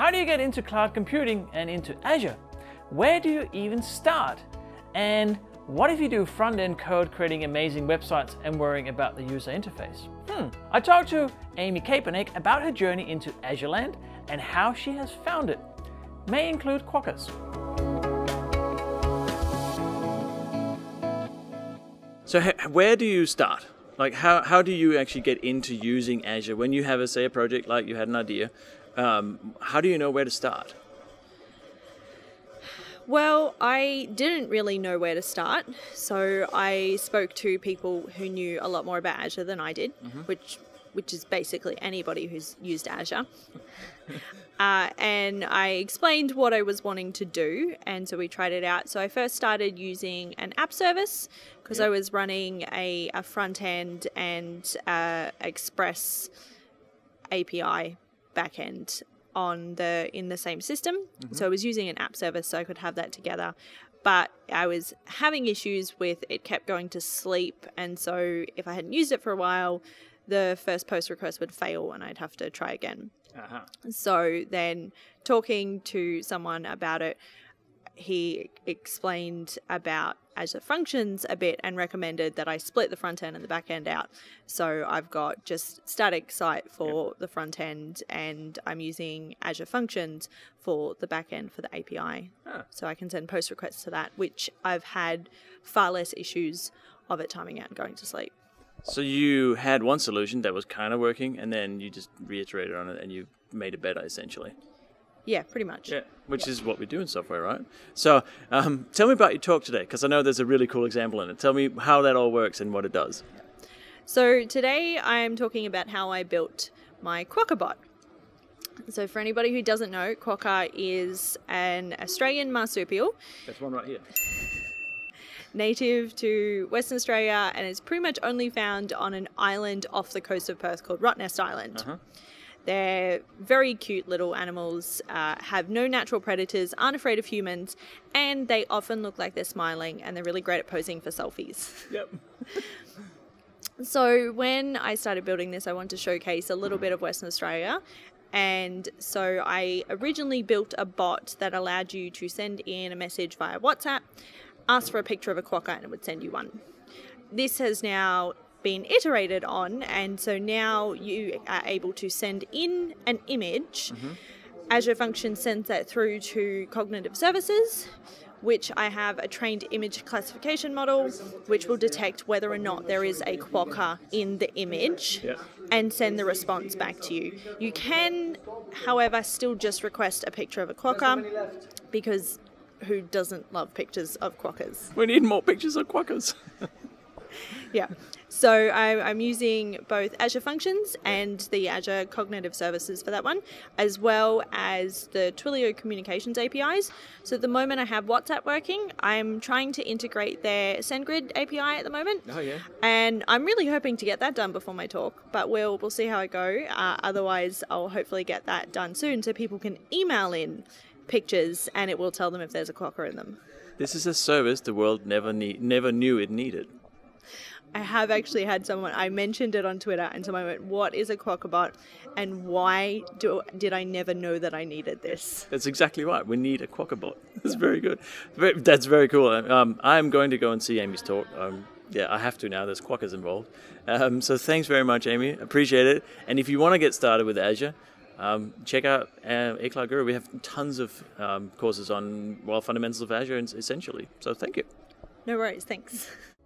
How do you get into cloud computing and into Azure? Where do you even start? And what if you do front-end code creating amazing websites and worrying about the user interface? Hmm. I talked to Amy Kapernick about her journey into Azure Land and how she has found it. May include Quokkas. So where do you start? Like how, how do you actually get into using Azure when you have a say a project like you had an idea? Um, how do you know where to start? Well, I didn't really know where to start, so I spoke to people who knew a lot more about Azure than I did, mm-hmm. which which is basically anybody who's used Azure. uh, and I explained what I was wanting to do, and so we tried it out. So I first started using an app service because yep. I was running a, a front end and uh, Express API backend on the in the same system. Mm-hmm. So I was using an app service so I could have that together. But I was having issues with it kept going to sleep and so if I hadn't used it for a while, the first post request would fail and I'd have to try again. Uh-huh. So then talking to someone about it, he explained about Azure Functions a bit and recommended that I split the front end and the back end out. So I've got just static site for yep. the front end and I'm using Azure Functions for the back end for the API. Huh. So I can send post requests to that, which I've had far less issues of it timing out and going to sleep. So you had one solution that was kind of working, and then you just reiterated on it, and you made it better, essentially. Yeah, pretty much. Yeah, which yeah. is what we do in software, right? So, um, tell me about your talk today, because I know there's a really cool example in it. Tell me how that all works and what it does. So today I am talking about how I built my Quokka bot. So for anybody who doesn't know, Quokka is an Australian marsupial. That's one right here native to Western Australia and is pretty much only found on an island off the coast of Perth called Rottnest Island. Uh-huh. They're very cute little animals, uh, have no natural predators, aren't afraid of humans, and they often look like they're smiling and they're really great at posing for selfies. Yep. so, when I started building this, I wanted to showcase a little bit of Western Australia and so I originally built a bot that allowed you to send in a message via WhatsApp ask for a picture of a quokka and it would send you one. This has now been iterated on, and so now you are able to send in an image. Mm-hmm. Azure Function sends that through to Cognitive Services, which I have a trained image classification model, which will detect whether or not there is a quokka in the image yeah. and send the response back to you. You can, however, still just request a picture of a quokka because who doesn't love pictures of quokkas? We need more pictures of quokkas. yeah. So I, am using both Azure Functions and the Azure Cognitive Services for that one, as well as the Twilio Communications APIs. So at the moment I have WhatsApp working. I'm trying to integrate their SendGrid API at the moment. Oh yeah. And I'm really hoping to get that done before my talk, but we'll we'll see how I go. Uh, otherwise, I'll hopefully get that done soon so people can email in pictures and it will tell them if there's a quokka in them. This is a service the world never need, never knew it needed. I have actually had someone I mentioned it on Twitter and someone went, "What is a quokka and why do, did I never know that I needed this?" That's exactly right. We need a quokka That's very good. That's very cool. Um, I'm going to go and see Amy's talk. Um, yeah, I have to now. There's quokkas involved. Um, so thanks very much, Amy. Appreciate it. And if you want to get started with Azure, um, check out uh, A Cloud Guru. We have tons of um, courses on well fundamentals of Azure, essentially. So thank you. No worries. Thanks.